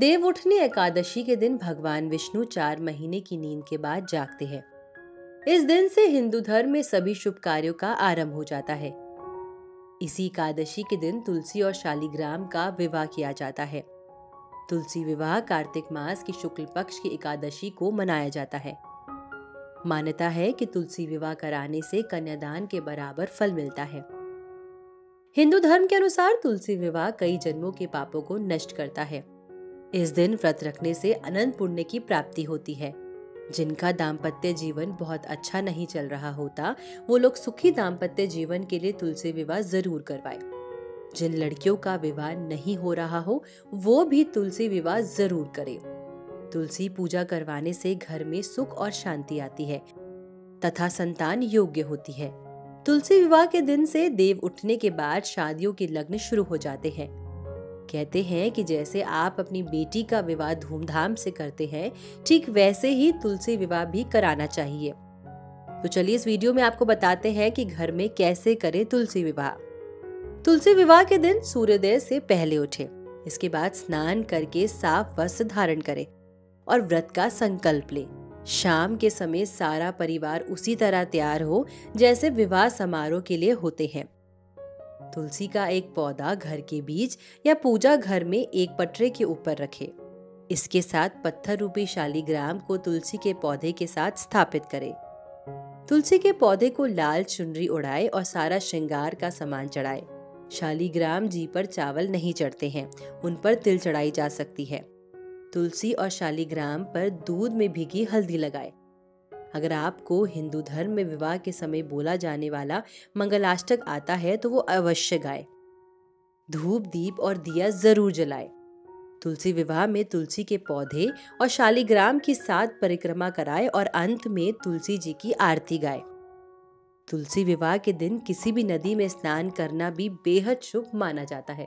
देव उठनी एकादशी के दिन भगवान विष्णु चार महीने की नींद के बाद जागते हैं। इस दिन से हिंदू धर्म में सभी शुभ कार्यों का आरंभ हो जाता है। इसी एकादशी के दिन तुलसी और शालीग्राम का विवाह किया जाता है। तुलसी विवाह कार्तिक मास की शुक्ल पक्ष की एकादशी को मनाया जाता है। मान्यता है कि तुलसी विवाह कराने से कन्यादान के बराबर फल मिलता है। हिंदू धर्म के अनुसार तुलसी विवाह कई जन्मों के पापों को नष्ट करता है। इस दिन व्रत रखने से अनंत पुण्य की प्राप्ति होती है। जिनका दाम्पत्य जीवन बहुत अच्छा नहीं चल रहा होता, वो लोग सुखी दाम्पत्य जीवन के लिए तुलसी विवाह ज़रूर करवाए। जिन लड़कियों का विवाह नहीं हो रहा हो, वो भी तुलसी विवाह ज़रूर करे। तुलसी पूजा करवाने से घर में सुख और शांति आती है, तथा संतान योग्य होती है। तुलसी विवाह के दिन से देव उठने के बाद शादियों के लग्न शुरू हो जाते हैं। कहते हैं कि जैसे आप अपनी बेटी का विवाह धूमधाम से करते हैं, ठीक वैसे ही तुलसी विवाह भी कराना चाहिए। तो चलिए इस वीडियो में आपको बताते हैं कि घर में कैसे करें तुलसी विवाह। तुलसी विवाह के दिन सूर्योदय से पहले उठे, इसके बाद स्नान करके साफ़ वस्त्र धारण करें और व्रत का संकल्प ले। शाम के समय सारा परिवार उसी तरह तैयार हो, जैसे विवाह समारोह के लिए होते हैं। तुलसी का एक पौधा घर के बीच या पूजा घर में एक पटरे के ऊपर रखे। इसके साथ पत्थर रूपी शालीग्राम को तुलसी के पौधे के साथ स्थापित करें। तुलसी के पौधे को लाल चुनरी उड़ाए और सारा श्रृंगार का सामान चढ़ाए। शालीग्राम जी पर चावल नहीं चढ़ते हैं, उन पर तिल चढ़ाई जा सकती है। तुलसी और शालीग्राम पर दूध में भीगी हल्दी लगाए। अगर आपको हिंदू धर्म में विवाह के समय बोला जाने वाला मंगलाष्टक आता है तो वो अवश्य गाए। धूप, दीप और दिया ज़रूर जलाए। तुलसी विवाह में तुलसी के पौधे और शालीग्राम की सात परिक्रमा कराए और अंत में तुलसी जी की आरती गाए। तुलसी विवाह के दिन किसी भी नदी में स्नान करना भी बेहद शुभ माना जाता है।